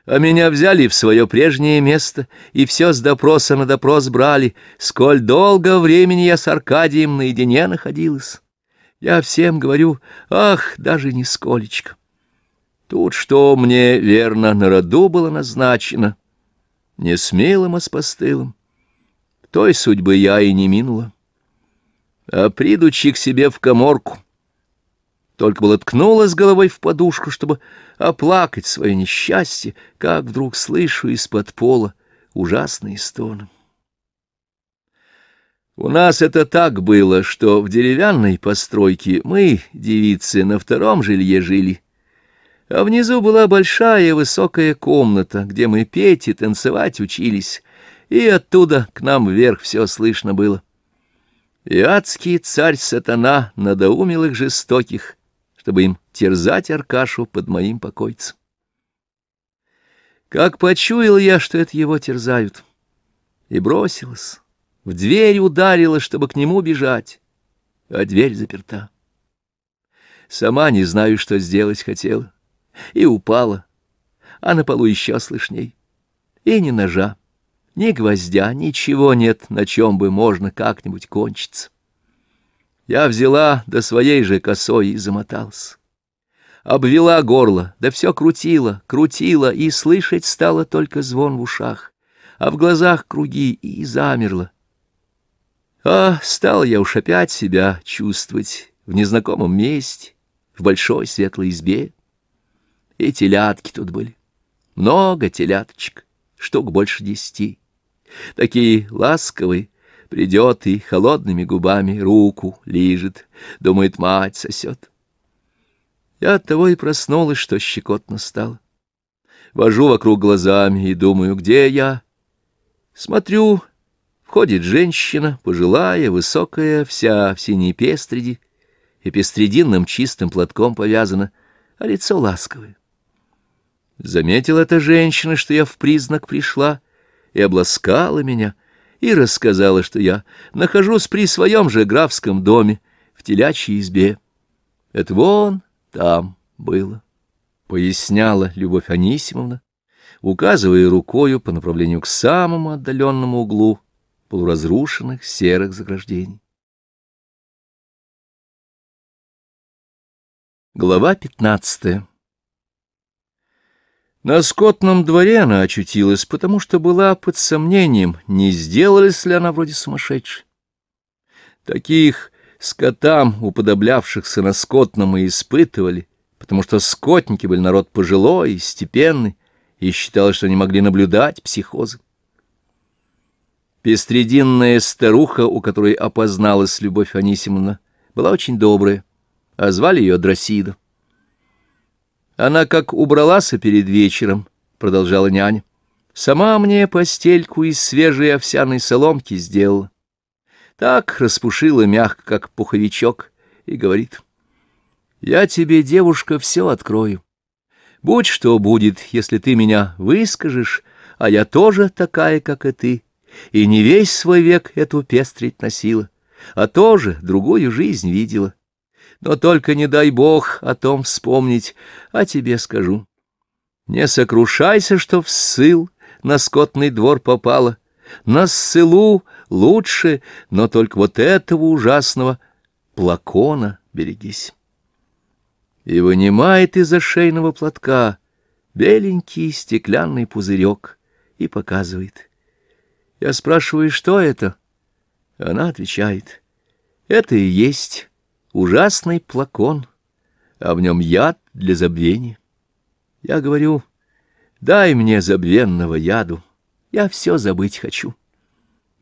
А меня взяли в свое прежнее место, и все с допроса на допрос брали, сколь долго времени я с Аркадием наедине находилась. Я всем говорю, ах, даже нисколечко. Тут что мне, верно, на роду было назначено, не смелым, а с постылым. Той судьбы я и не минула. А придучи к себе в коморку, только было ткнулась головой в подушку, чтобы оплакать свое несчастье, как вдруг слышу из-под пола ужасные стоны. У нас это так было, что в деревянной постройке мы, девицы, на втором жилье жили, а внизу была большая высокая комната, где мы петь и танцевать учились, и оттуда к нам вверх все слышно было. И адский царь-сатана надоумил их жестоких, чтобы им терзать Аркашу под моим покойцем. Как почуял я, что это его терзают, и бросилась, в дверь ударила, чтобы к нему бежать, а дверь заперта. Сама не знаю, что сделать хотела, и упала, а на полу еще слышней, и ни ножа, ни гвоздя, ничего нет, на чем бы можно как-нибудь кончиться. Я взяла до своей же косой и замоталась. Обвела горло, да все крутила, крутила, и слышать стало только звон в ушах, а в глазах круги, и замерла. А стала я уж опять себя чувствовать в незнакомом месте, в большой светлой избе. И телятки тут были. Много теляточек, штук больше десяти. Такие ласковые, Придет и холодными губами руку лижет, думает, мать сосет. Я от того и проснулась, что щекотно стало. Вожу вокруг глазами и думаю, где я? Смотрю, входит женщина, пожилая, высокая, вся в синей пестреди, и пестрединным чистым платком повязана, а лицо ласковое. Заметила эта женщина, что я в признак пришла, и обласкала меня, и рассказала, что я нахожусь при своем же графском доме, в телячьей избе. Это вон там было, — поясняла Любовь Анисимовна, указывая рукою по направлению к самому отдаленному углу полуразрушенных серых заграждений. Глава пятнадцатая На скотном дворе она очутилась, потому что была под сомнением, не сделалась ли она вроде сумасшедшей. Таких скотам, уподоблявшихся на скотном, и испытывали, потому что скотники были народ пожилой и степенный, и считалось, что они могли наблюдать психозы. Пестрединная старуха, у которой опозналась Любовь Анисимовна, была очень добрая а звали ее Дросида. Она как убралась перед вечером, — продолжала няня, — сама мне постельку из свежей овсяной соломки сделала. Так распушила мягко, как пуховичок, и говорит, — я тебе, девушка, все открою. Будь что будет, если ты меня выскажешь, а я тоже такая, как и ты, и не весь свой век эту пестрить носила, а тоже другую жизнь видела. Но только не дай бог о том вспомнить, а тебе скажу. Не сокрушайся, что в ссыл на скотный двор попала. На ссылу лучше, но только вот этого ужасного плакона берегись. И вынимает из-за шейного платка беленький стеклянный пузырек и показывает. Я спрашиваю, что это? Она отвечает, это и есть ужасный плакон, а в нем яд для забвения. Я говорю, дай мне забвенного яду, я все забыть хочу.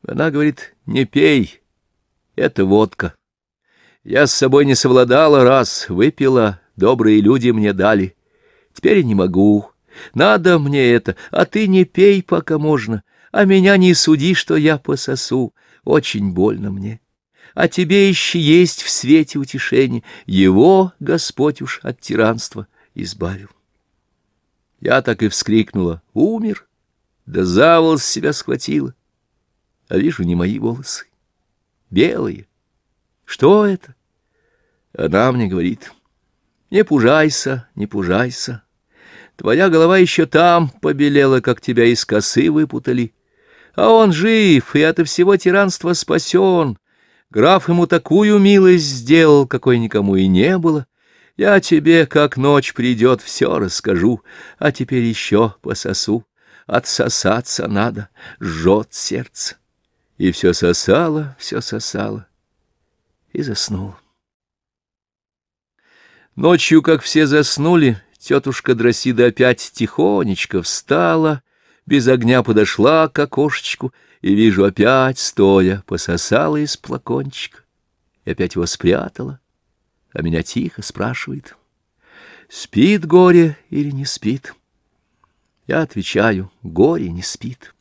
Она говорит, не пей, это водка. Я с собой не совладала раз, выпила, добрые люди мне дали. Теперь не могу, надо мне это, а ты не пей, пока можно, а меня не суди, что я пососу, очень больно мне а тебе еще есть в свете утешение. Его Господь уж от тиранства избавил. Я так и вскрикнула. Умер, да за волос себя схватила. А вижу, не мои волосы, белые. Что это? Она мне говорит, не пужайся, не пужайся. Твоя голова еще там побелела, как тебя из косы выпутали. А он жив, и от всего тиранства спасен. Граф ему такую милость сделал, какой никому и не было. Я тебе, как ночь придет, все расскажу, а теперь еще пососу. Отсосаться надо, жжет сердце. И все сосало, все сосало, и заснул. Ночью, как все заснули, тетушка Дросида опять тихонечко встала, без огня подошла к окошечку и вижу опять, стоя, пососала из плакончика, и опять его спрятала, а меня тихо спрашивает, спит горе или не спит. Я отвечаю, горе не спит.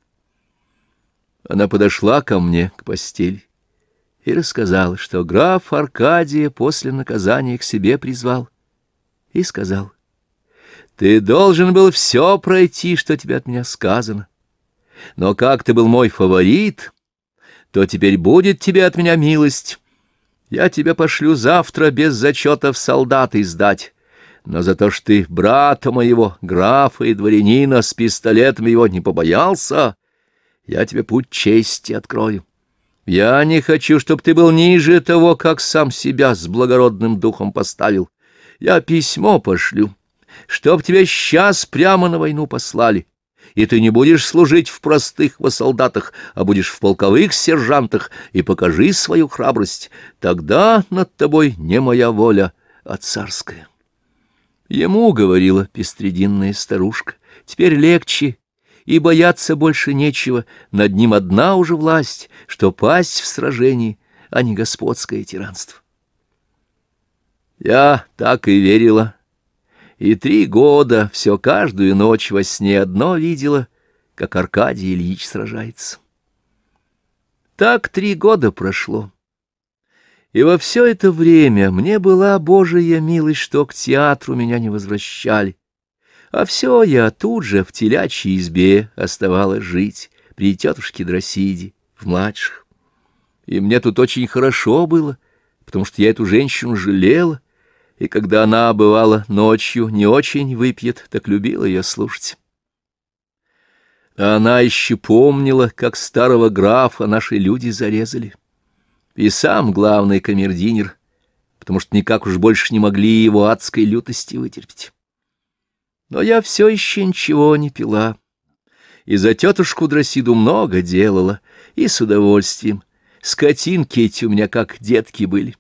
Она подошла ко мне, к постели, и рассказала, что граф Аркадия после наказания к себе призвал, и сказал, «Ты должен был все пройти, что тебе от меня сказано, но как ты был мой фаворит, то теперь будет тебе от меня милость. Я тебя пошлю завтра без зачета в солдаты сдать. Но за то, что ты брата моего, графа и дворянина, с пистолетом его не побоялся, я тебе путь чести открою. Я не хочу, чтобы ты был ниже того, как сам себя с благородным духом поставил. Я письмо пошлю, чтоб тебя сейчас прямо на войну послали и ты не будешь служить в простых солдатах, а будешь в полковых сержантах, и покажи свою храбрость. Тогда над тобой не моя воля, а царская. Ему говорила пестрединная старушка, теперь легче, и бояться больше нечего, над ним одна уже власть, что пасть в сражении, а не господское тиранство. Я так и верила, и три года все каждую ночь во сне одно видела, как Аркадий Ильич сражается. Так три года прошло. И во все это время мне была Божия милость, что к театру меня не возвращали. А все я тут же в телячьей избе оставалась жить, при тетушке Дросиде, в младших. И мне тут очень хорошо было, потому что я эту женщину жалела, и когда она, бывала, ночью не очень выпьет, так любила ее слушать. А она еще помнила, как старого графа наши люди зарезали. И сам главный камердинер, потому что никак уж больше не могли его адской лютости вытерпеть. Но я все еще ничего не пила. И за тетушку Дросиду много делала, и с удовольствием. Скотинки эти у меня как детки были.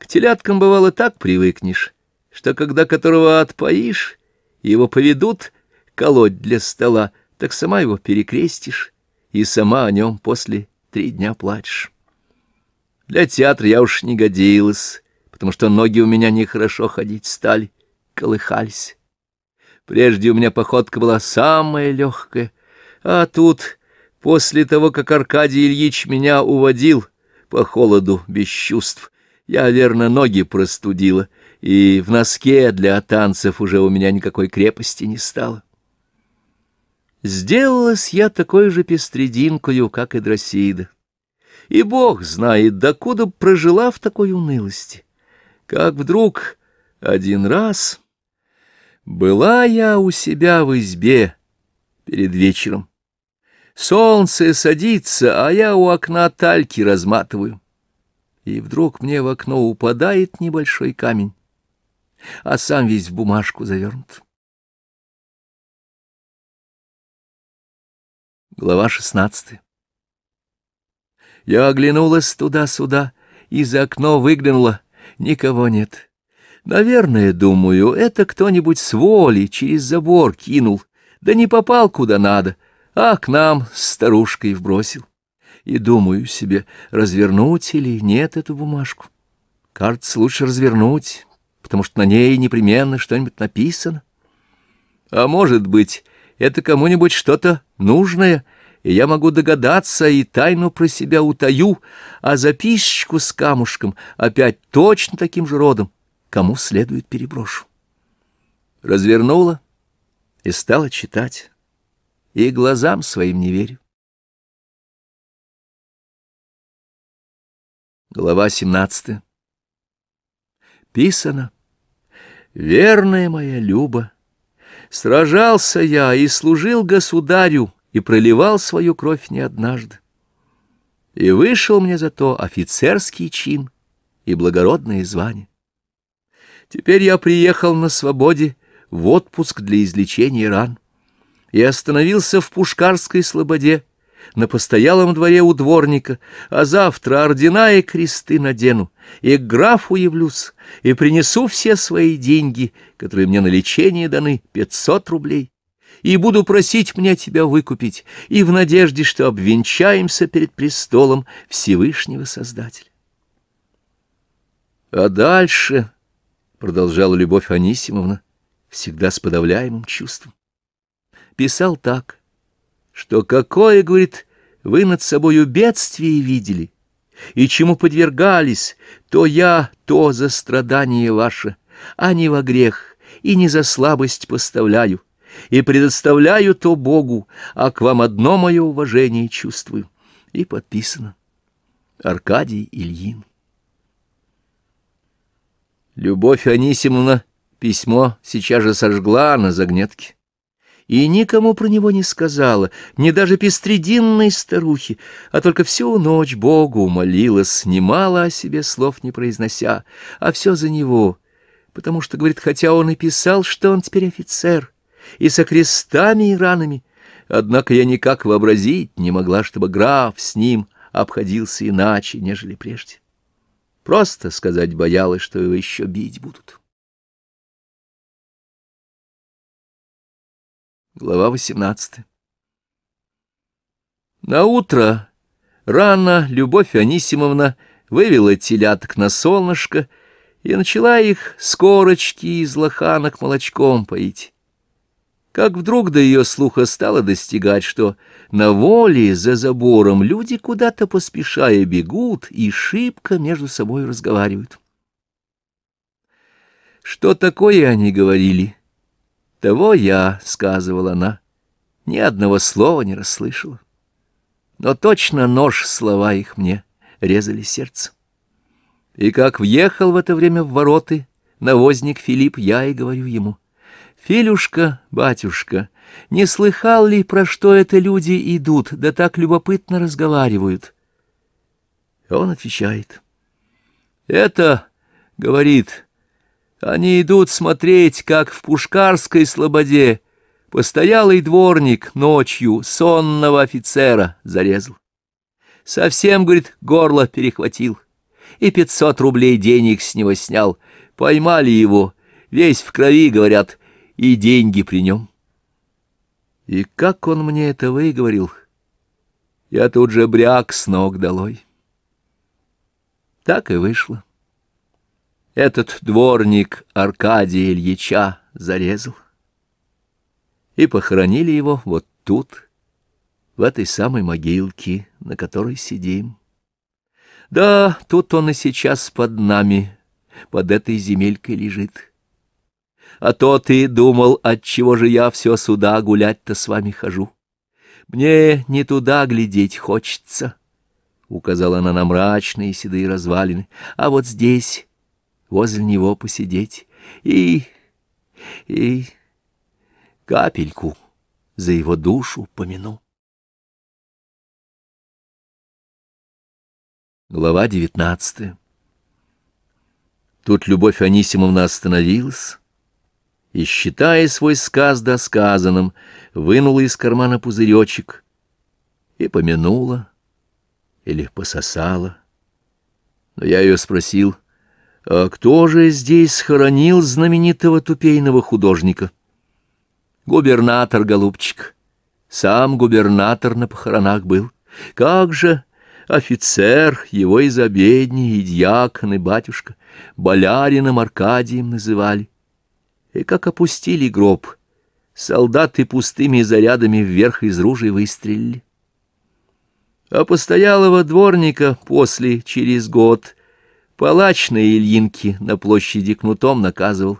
К теляткам, бывало, так привыкнешь, что когда которого отпоишь, его поведут колоть для стола, так сама его перекрестишь, и сама о нем после три дня плачешь. Для театра я уж не годилась, потому что ноги у меня нехорошо ходить стали, колыхались. Прежде у меня походка была самая легкая, а тут, после того, как Аркадий Ильич меня уводил по холоду без чувств, я, верно, ноги простудила, и в носке для танцев уже у меня никакой крепости не стало. Сделалась я такой же пестрединкою, как и Дросида. И бог знает, докуда прожила в такой унылости. Как вдруг один раз была я у себя в избе перед вечером. Солнце садится, а я у окна тальки разматываю и вдруг мне в окно упадает небольшой камень, а сам весь в бумажку завернут. Глава шестнадцатая. Я оглянулась туда-сюда, и за окно выглянула, никого нет. Наверное, думаю, это кто-нибудь с воли через забор кинул, да не попал куда надо, а к нам старушкой вбросил и думаю себе, развернуть или нет эту бумажку. Кажется, лучше развернуть, потому что на ней непременно что-нибудь написано. А может быть, это кому-нибудь что-то нужное, и я могу догадаться и тайну про себя утаю, а записочку с камушком опять точно таким же родом, кому следует переброшу. Развернула и стала читать, и глазам своим не верю. Глава 17. Писано. Верная моя Люба, сражался я и служил государю, и проливал свою кровь не однажды. И вышел мне зато офицерский чин и благородное звание. Теперь я приехал на свободе в отпуск для излечения ран и остановился в Пушкарской слободе, на постоялом дворе у дворника, а завтра ордена и кресты надену, и к графу явлюсь, и принесу все свои деньги, которые мне на лечение даны, пятьсот рублей, и буду просить мне тебя выкупить, и в надежде, что обвенчаемся перед престолом Всевышнего Создателя. А дальше, — продолжала Любовь Анисимовна, всегда с подавляемым чувством, писал так — что какое, говорит, вы над собою бедствие видели, и чему подвергались, то я, то за страдание ваше, а не во грех, и не за слабость поставляю, и предоставляю то Богу, а к вам одно мое уважение чувствую. И подписано. Аркадий Ильин. Любовь Анисимовна письмо сейчас же сожгла на загнетке и никому про него не сказала, ни даже пестрединной старухе, а только всю ночь Богу молилась, немало о себе слов не произнося, а все за него, потому что, говорит, хотя он и писал, что он теперь офицер, и со крестами и ранами, однако я никак вообразить не могла, чтобы граф с ним обходился иначе, нежели прежде. Просто сказать боялась, что его еще бить будут. Глава 18. На утро рано Любовь Анисимовна вывела теляток на солнышко и начала их с корочки из лоханок молочком поить. как вдруг до ее слуха стало достигать, что на воле за забором люди куда-то поспешая бегут и шибко между собой разговаривают. Что такое они говорили? Того я, — сказывала она, — ни одного слова не расслышала. Но точно нож слова их мне резали сердце. И как въехал в это время в вороты навозник Филипп, я и говорю ему, «Филюшка, батюшка, не слыхал ли, про что это люди идут, да так любопытно разговаривают?» Он отвечает, «Это, — говорит, — они идут смотреть, как в Пушкарской слободе постоялый дворник ночью сонного офицера зарезал. Совсем, говорит, горло перехватил» и пятьсот рублей денег с него снял. Поймали его, весь в крови, говорят, и деньги при нем. И как он мне это выговорил, я тут же бряк с ног долой. Так и вышло. Этот дворник Аркадия Ильича зарезал. И похоронили его вот тут, в этой самой могилке, на которой сидим. Да, тут он и сейчас под нами, под этой земелькой лежит. А то ты думал, отчего же я все сюда гулять-то с вами хожу. Мне не туда глядеть хочется, — указала она на мрачные седые развалины, — а вот здесь, возле него посидеть и... и... капельку за его душу помяну. Глава девятнадцатая. Тут Любовь Анисимовна остановилась и, считая свой сказ досказанным, вынула из кармана пузыречек и помянула или пососала. Но я ее спросил, а кто же здесь схоронил знаменитого тупейного художника? Губернатор, голубчик, сам губернатор на похоронах был. Как же... Офицер, его из обедни, и дьякон, и батюшка, болярином Аркадием называли. И как опустили гроб, солдаты пустыми зарядами вверх из ружей выстрелили. А постоялого дворника после, через год, палач на Ильинке на площади кнутом наказывал.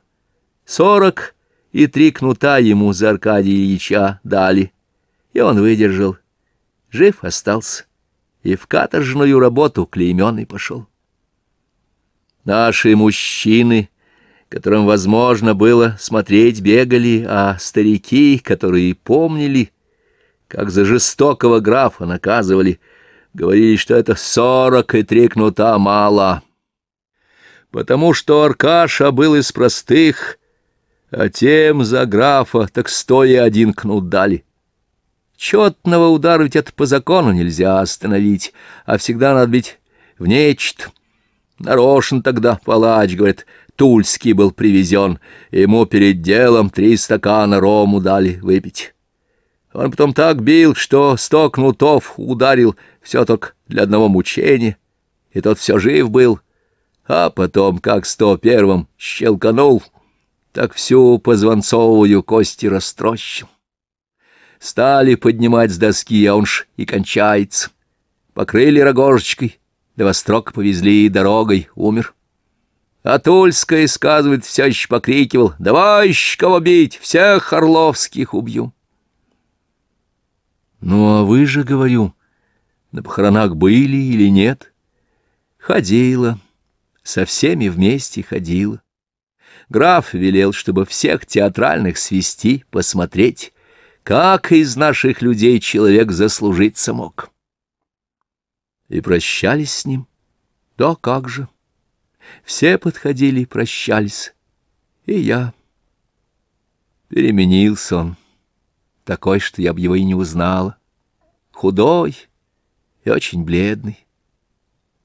Сорок и три кнута ему за Аркадия Ильича дали, и он выдержал. Жив остался и в каторжную работу клейменный пошел. Наши мужчины, которым возможно было смотреть, бегали, а старики, которые помнили, как за жестокого графа наказывали, говорили, что это сорок и три кнута мало, потому что Аркаша был из простых, а тем за графа так стоя один кнут дали. Четного удара ведь это по закону нельзя остановить, а всегда надо быть в нечто. Нарочно тогда палач, говорит, Тульский был привезен, ему перед делом три стакана рому дали выпить. Он потом так бил, что сто кнутов ударил, все только для одного мучения, и тот все жив был. А потом, как сто первым щелканул, так всю позвонцовую кости растрощил. Стали поднимать с доски, а он ж и кончается. Покрыли рогожечкой, да вострок повезли дорогой, умер. А Тульская, сказывает, все еще покрикивал, «Давай, кого бить, всех Орловских убью!» «Ну, а вы же, говорю, на похоронах были или нет?» «Ходила, со всеми вместе ходила. Граф велел, чтобы всех театральных свести, посмотреть, как из наших людей человек заслужиться мог? И прощались с ним. Да как же. Все подходили прощались. И я. Переменился он. Такой, что я бы его и не узнала. Худой и очень бледный.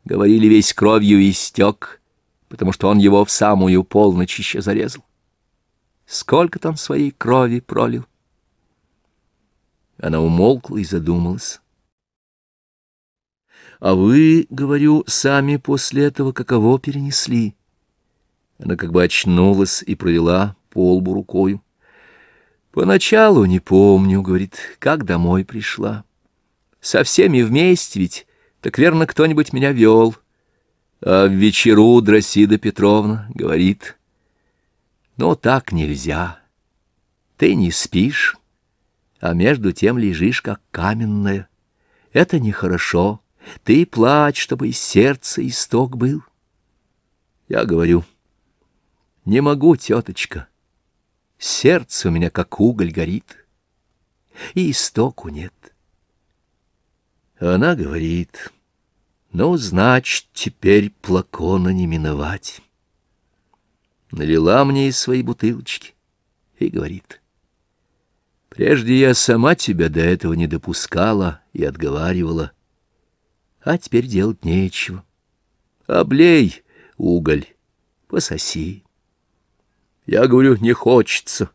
Говорили, весь кровью истек, потому что он его в самую полночь еще зарезал. Сколько там своей крови пролил. Она умолкла и задумалась. «А вы, — говорю, — сами после этого каково перенесли?» Она как бы очнулась и провела по лбу рукою. Поначалу не помню, говорит, как домой пришла. Со всеми вместе ведь, так верно, кто-нибудь меня вел. А в вечеру Дросида Петровна говорит, ну так нельзя. Ты не спишь, а между тем лежишь, как каменная. Это нехорошо. Ты плачь, чтобы из сердца исток был. Я говорю, не могу, теточка. Сердце у меня как уголь горит, и истоку нет. Она говорит, ну, значит, теперь плакона не миновать. Налила мне из своей бутылочки и говорит, прежде я сама тебя до этого не допускала и отговаривала, а теперь делать нечего. Облей уголь, пососи. Я говорю, не хочется.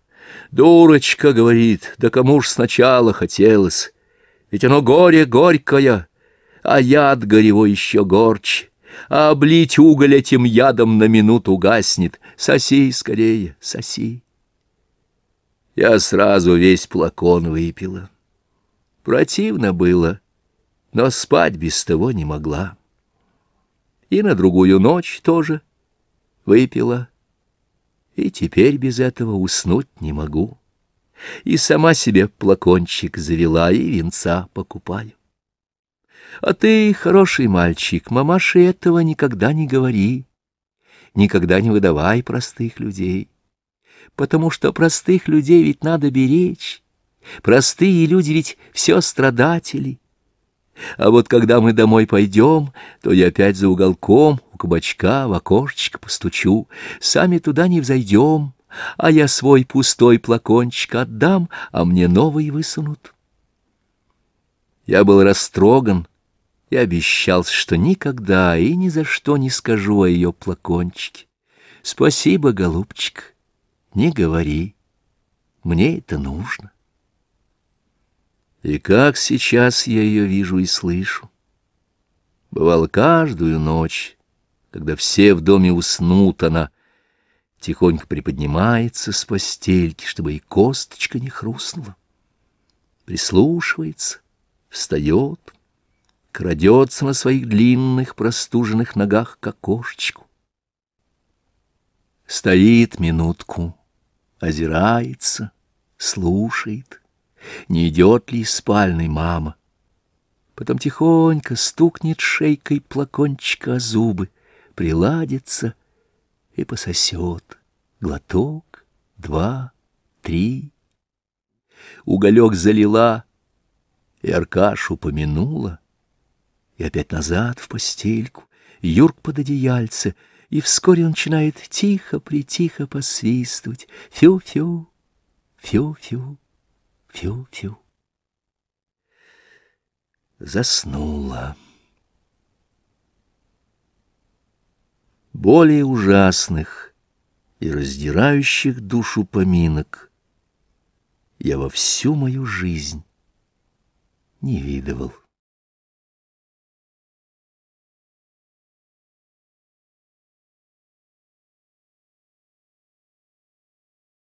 Дурочка, говорит, да кому ж сначала хотелось? Ведь оно горе горькое, а яд горевой еще горче. А облить уголь этим ядом на минуту гаснет. Соси скорее, соси. Я сразу весь плакон выпила. Противно было, но спать без того не могла. И на другую ночь тоже выпила и теперь без этого уснуть не могу. И сама себе плакончик завела, и венца покупаю. А ты, хороший мальчик, мамаше этого никогда не говори, никогда не выдавай простых людей, потому что простых людей ведь надо беречь, простые люди ведь все страдатели. А вот когда мы домой пойдем, то я опять за уголком кабачка в окошечко постучу, сами туда не взойдем, а я свой пустой плакончик отдам, а мне новый высунут. Я был растроган и обещал, что никогда и ни за что не скажу о ее плакончике. Спасибо, голубчик, не говори, мне это нужно. И как сейчас я ее вижу и слышу. Бывало каждую ночь, когда все в доме уснут, она тихонько приподнимается с постельки, чтобы и косточка не хрустнула. Прислушивается, встает, крадется на своих длинных простуженных ногах к окошечку. Стоит минутку, озирается, слушает, не идет ли из спальной мама. Потом тихонько стукнет шейкой плакончика зубы, приладится и пососет. Глоток, два, три. Уголек залила, и Аркашу помянула, и опять назад в постельку, Юрк под одеяльце, и вскоре он начинает тихо-притихо посвистывать. Фю-фю, фю-фю, фю-фю. Заснула. Более ужасных и раздирающих душу поминок я во всю мою жизнь не видывал.